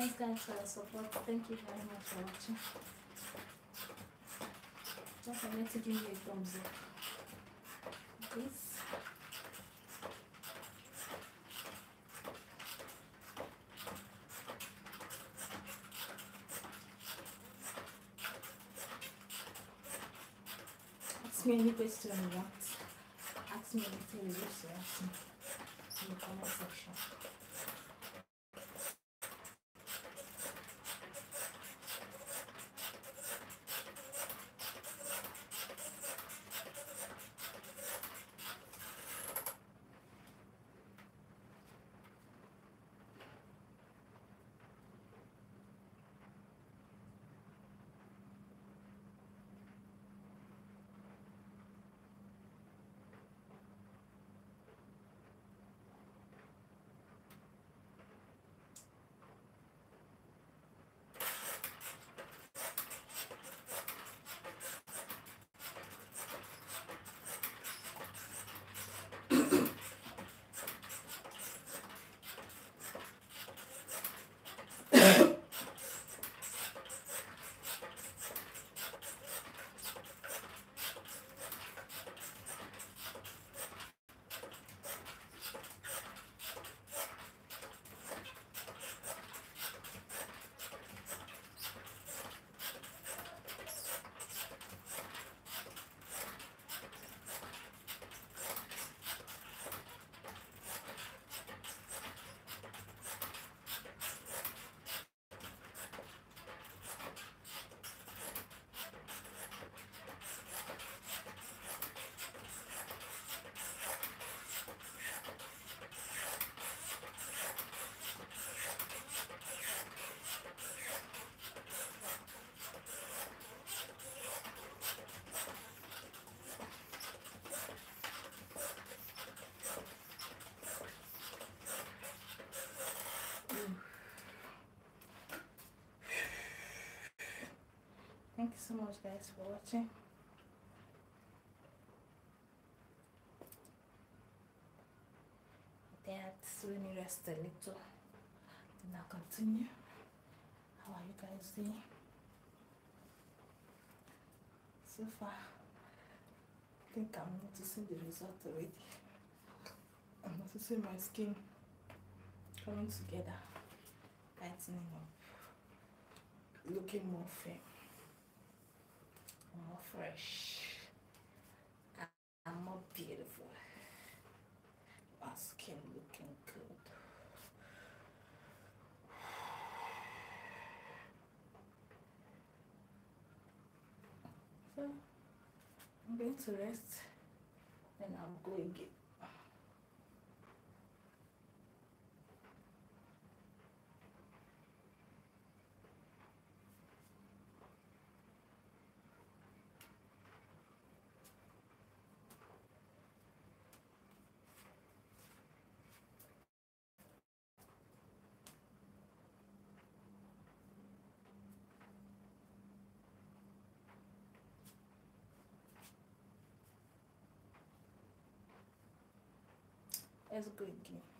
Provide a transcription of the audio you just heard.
Thanks guys for the support. Thank you very much for watching. Don't forget to give me a thumbs up. Please. Ask me any question you want. Ask me anything you wish to ask me in the comment section. Thank you so much guys for watching. That when you rest a little, then I'll continue. How are you guys doing? So far, I think I'm noticing the result already. I'm noticing my skin coming together, lightening up, looking more fair more fresh and more beautiful. My skin looking good. So I'm going to rest and I'm going again. Let's go again.